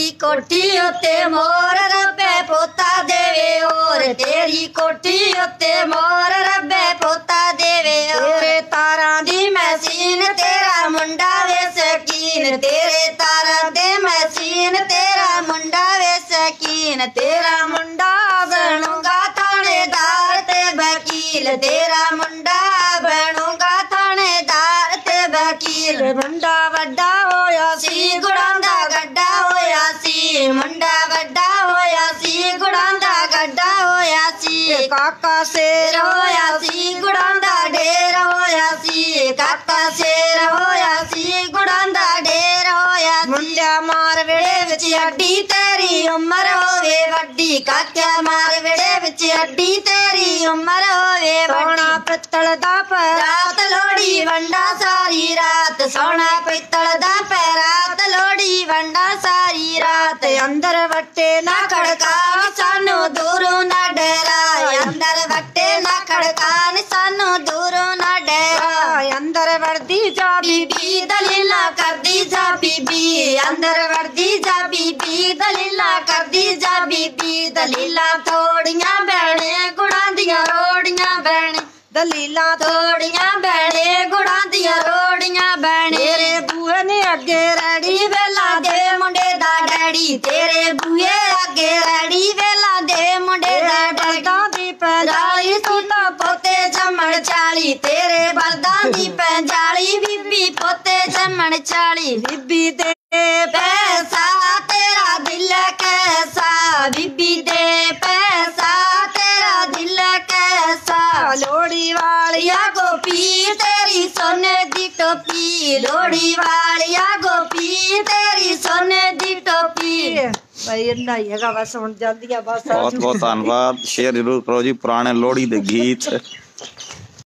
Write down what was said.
तेरी कोठी होते मोर रबे पोता देवे, और तेरी कोठी होते मोर रबे पोता देवे। तेरे तारा दी मशीन तेरा मुंडा वे सकीन तेरे तारा दे मशीन तेरा मुंडा वे सकीन तेरा मुंडा बनूँगा थानेदार ते वकील, तेरा मुंडा बनूँगा थानेदार ते वकील। मुंडा मुंडा बड़ा होया सी गुड़ां दा होया सी। काका शेर होया सी गुड़ां ढेर होया सी। काका शेर होया सी गुड़ां ढेर होया मुंडा मार वेड़े विच अड्डी तेरी उम्र होवे वड्डी काका मार वेड़े बच्चे अड्डी तेरी उम्र होवे वड्डी पित्तल दा पर रात लोड़ी वंडा सारी रात। सोना पितल आई रात अंदर वट्टे ना खड़कान सानू दूरों ना डराय अंदर वट्टे ना खड़कान सानू दूरों ना डराय अंदर वर्दी जा बीबी, दलीला कर दी जा बीबी। अंदर वर्दी जा बीबी, दलीला कर दी जा बीबी। दलीला थोड़ियाँ बहने गुड़ा दियाँ रोड़ियाँ बहने दलीला थोड़िया बहने गुड़ा दियाँ रोड़िया बहने रे बूहे ने अगे रेडी वे लागे मुंडे ਡੈਡੀ ਤੇਰੇ ਬੂਹੇ ਅੱਗੇ ਰੈਡੀ ਵੇਲਾ ਦੇ ਮੁੰਡੇ ਦਾ ਡੈਡਾ ਦੀ ਪੰਜਾਲੀ ਤੂੰ ਤਾਂ ਪੋਤੇ ਜੰਮਣ ਚਾਲੀ ਤੇਰੇ ਬਲਦਾਂ ਦੀ ਪੰਜਾਲੀ ਬੀਬੀ ਪੋਤੇ ਜੰਮਣ ਚਾਲੀ ਬੀਬੀ ਦੇ ਪੈਸਾ ਤੇਰਾ ਦਿਲ ਕੈਸਾ ਬੀਬੀ ਦੇ ਪੈਸਾ ਤੇਰਾ ਦਿਲ ਕੈਸਾ ਲੋੜੀ ਵਾਲਿਆ ਗੋਪੀ ਤੇਰੀ ਸੋਨੇ ਦੀ ਟੋਪੀ ਲੋੜੀ ਵਾਲਿਆ ਗੋਪੀ ਤੇਰੀ ਸੋਨੇ ਦੀ ਟੋਪੀ ਬਈ ਇੰਨਾ ਹੀ ਹੈਗਾ ਬਸ ਹੁਣ ਜਾਂਦੀ ਆ ਬਸ ਬਹੁਤ ਬਹੁਤ ਧੰਨਵਾਦ ਸ਼ੇਅਰ ਜ਼ਰੂਰ ਕਰੋ ਜੀ ਪੁਰਾਣੇ ਲੋਹੜੀ ਦੇ ਗੀਤ